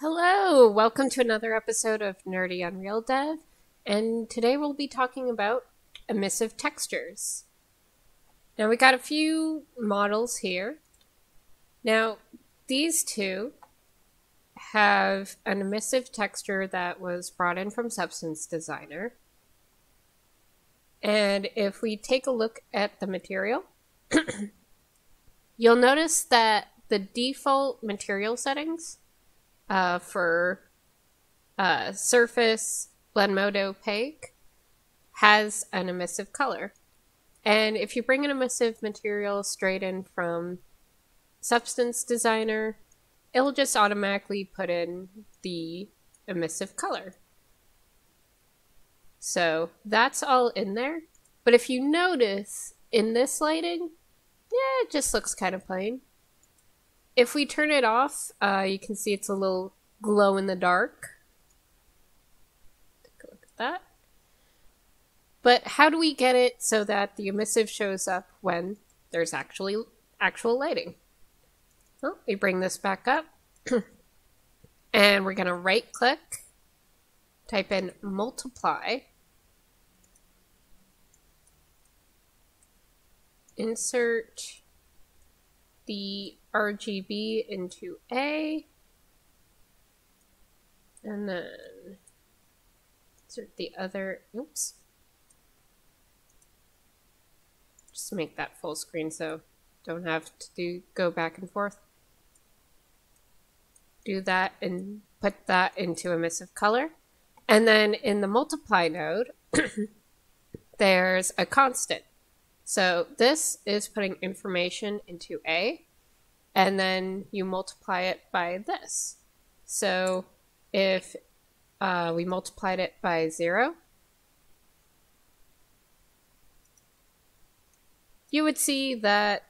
Hello, welcome to another episode of Nerdy Unreal Dev, and today we'll be talking about emissive textures. Now we got a few models here. Now these two have an emissive texture that was brought in from Substance Designer. And if we take a look at the material, you'll notice that the default material settings uh, for uh, surface blend mode opaque has an emissive color. And if you bring an emissive material straight in from Substance Designer, it'll just automatically put in the emissive color. So that's all in there. But if you notice in this lighting, yeah, it just looks kind of plain. If we turn it off, uh, you can see it's a little glow in the dark. Take a look at that. But how do we get it so that the emissive shows up when there's actually actual lighting? Well, we bring this back up and we're going to right click, type in multiply, insert the RGB into A, and then insert the other, oops, just make that full screen so don't have to do go back and forth. Do that and put that into emissive color. And then in the multiply node, there's a constant. So this is putting information into A, and then you multiply it by this. So if uh, we multiplied it by 0, you would see that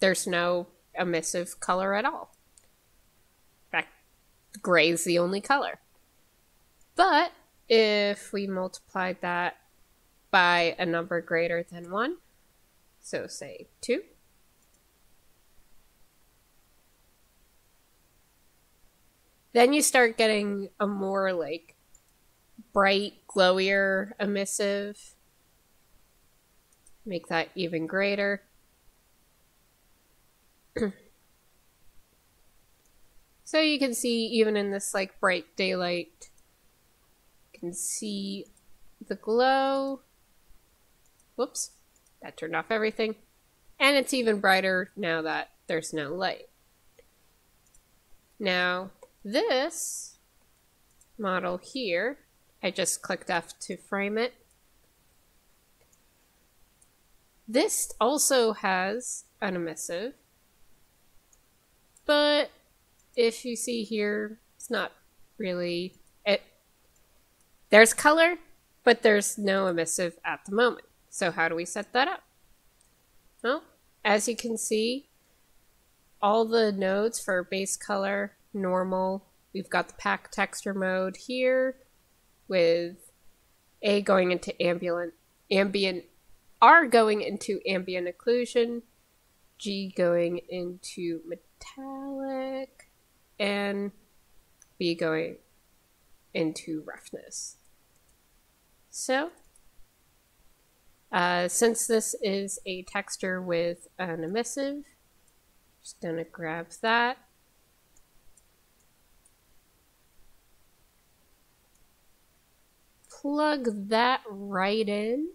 there's no emissive color at all. In fact, gray is the only color. But if we multiplied that by a number greater than 1, so say 2. Then you start getting a more like bright, glowier emissive. Make that even greater. so you can see even in this like bright daylight, you can see the glow. Whoops. That turned off everything. And it's even brighter now that there's no light. Now, this model here, I just clicked F to frame it. This also has an emissive, but if you see here, it's not really it. There's color, but there's no emissive at the moment. So how do we set that up? Well, as you can see, all the nodes for base color, normal, we've got the pack texture mode here with A going into ambient, ambient, R going into ambient occlusion, G going into metallic, and B going into roughness. So uh, since this is a texture with an emissive, just gonna grab that. Plug that right in.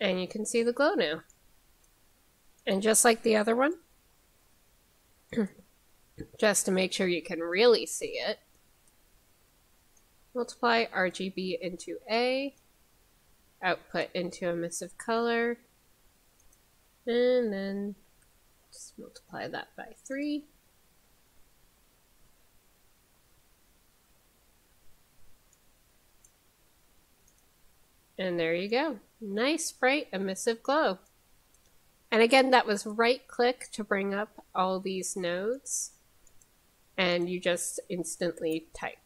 And you can see the glow now. And just like the other one, just to make sure you can really see it, multiply RGB into A, output into emissive color, and then just multiply that by 3. And there you go. Nice, bright, emissive glow. And again, that was right click to bring up all these nodes. And you just instantly type.